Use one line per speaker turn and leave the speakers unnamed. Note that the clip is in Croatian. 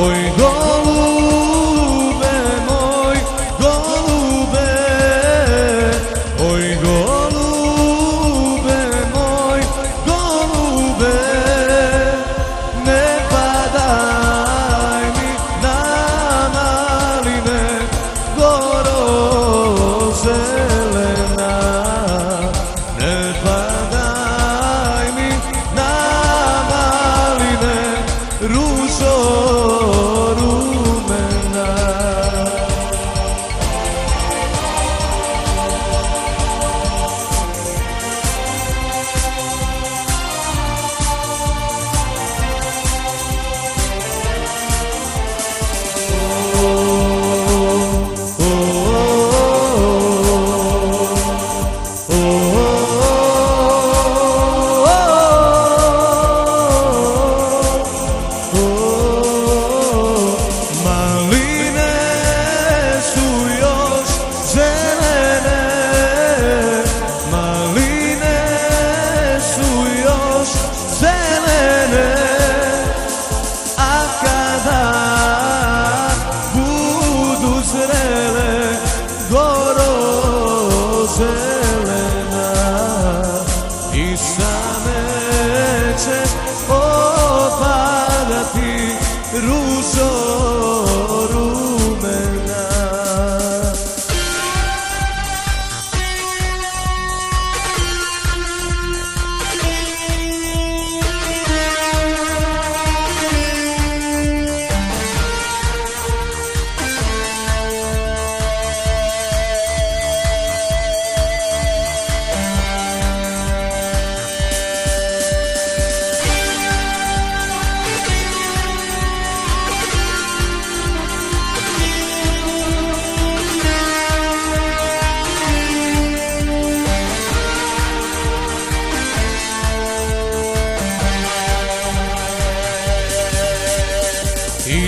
Oj golube moj, golube Oj golube moj, golube Ne padaj mi na maline Goro zelena Ne padaj mi Ružo Elena